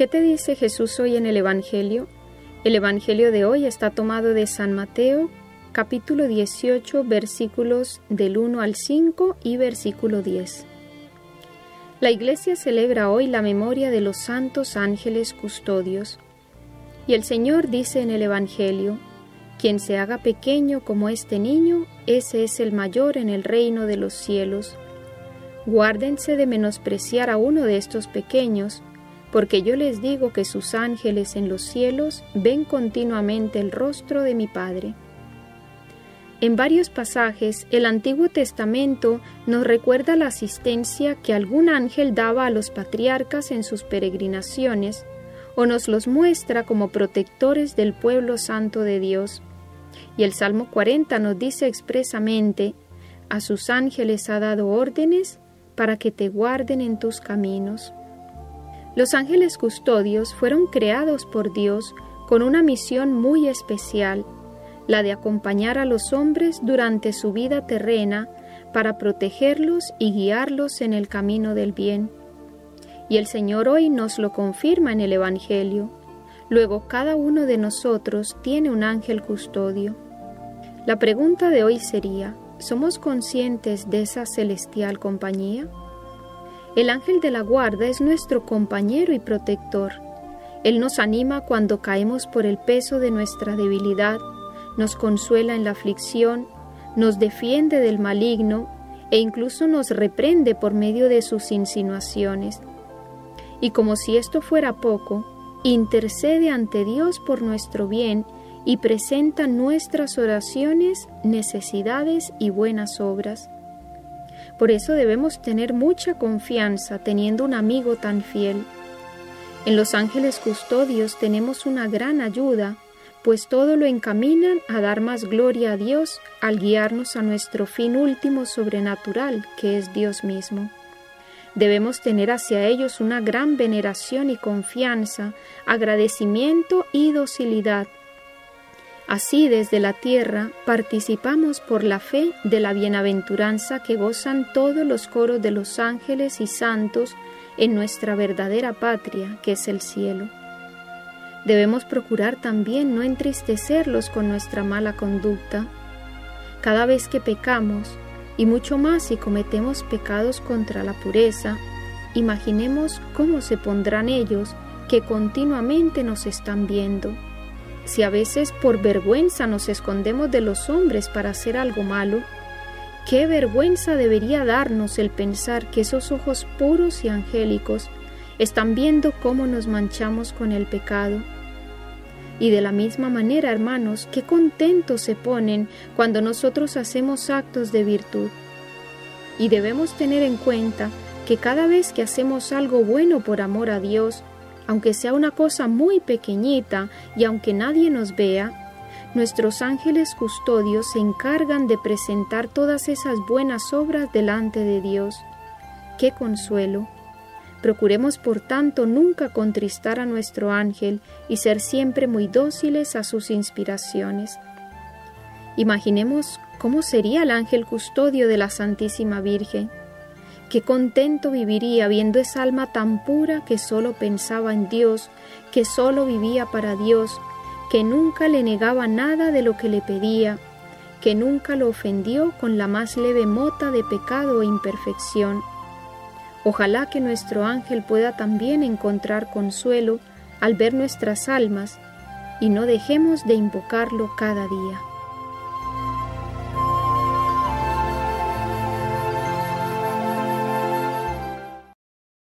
¿Qué te dice Jesús hoy en el Evangelio? El Evangelio de hoy está tomado de San Mateo, capítulo 18, versículos del 1 al 5 y versículo 10. La Iglesia celebra hoy la memoria de los santos ángeles custodios. Y el Señor dice en el Evangelio, quien se haga pequeño como este niño, ese es el mayor en el reino de los cielos. Guárdense de menospreciar a uno de estos pequeños, porque yo les digo que sus ángeles en los cielos ven continuamente el rostro de mi Padre. En varios pasajes, el Antiguo Testamento nos recuerda la asistencia que algún ángel daba a los patriarcas en sus peregrinaciones, o nos los muestra como protectores del pueblo santo de Dios. Y el Salmo 40 nos dice expresamente, a sus ángeles ha dado órdenes para que te guarden en tus caminos. Los ángeles custodios fueron creados por Dios con una misión muy especial, la de acompañar a los hombres durante su vida terrena para protegerlos y guiarlos en el camino del bien. Y el Señor hoy nos lo confirma en el Evangelio. Luego cada uno de nosotros tiene un ángel custodio. La pregunta de hoy sería, ¿somos conscientes de esa celestial compañía? El ángel de la guarda es nuestro compañero y protector. Él nos anima cuando caemos por el peso de nuestra debilidad, nos consuela en la aflicción, nos defiende del maligno e incluso nos reprende por medio de sus insinuaciones. Y como si esto fuera poco, intercede ante Dios por nuestro bien y presenta nuestras oraciones, necesidades y buenas obras. Por eso debemos tener mucha confianza teniendo un amigo tan fiel. En los ángeles custodios tenemos una gran ayuda, pues todo lo encaminan a dar más gloria a Dios al guiarnos a nuestro fin último sobrenatural, que es Dios mismo. Debemos tener hacia ellos una gran veneración y confianza, agradecimiento y docilidad. Así desde la tierra participamos por la fe de la bienaventuranza que gozan todos los coros de los ángeles y santos en nuestra verdadera patria, que es el cielo. Debemos procurar también no entristecerlos con nuestra mala conducta. Cada vez que pecamos, y mucho más si cometemos pecados contra la pureza, imaginemos cómo se pondrán ellos que continuamente nos están viendo. Si a veces por vergüenza nos escondemos de los hombres para hacer algo malo, qué vergüenza debería darnos el pensar que esos ojos puros y angélicos están viendo cómo nos manchamos con el pecado y de la misma manera, hermanos, qué contentos se ponen cuando nosotros hacemos actos de virtud. Y debemos tener en cuenta que cada vez que hacemos algo bueno por amor a Dios, aunque sea una cosa muy pequeñita y aunque nadie nos vea, nuestros ángeles custodios se encargan de presentar todas esas buenas obras delante de Dios. ¡Qué consuelo! Procuremos, por tanto, nunca contristar a nuestro ángel y ser siempre muy dóciles a sus inspiraciones. Imaginemos cómo sería el ángel custodio de la Santísima Virgen. Qué contento viviría viendo esa alma tan pura que solo pensaba en Dios, que solo vivía para Dios, que nunca le negaba nada de lo que le pedía, que nunca lo ofendió con la más leve mota de pecado e imperfección Ojalá que nuestro ángel pueda también encontrar consuelo al ver nuestras almas y no dejemos de invocarlo cada día.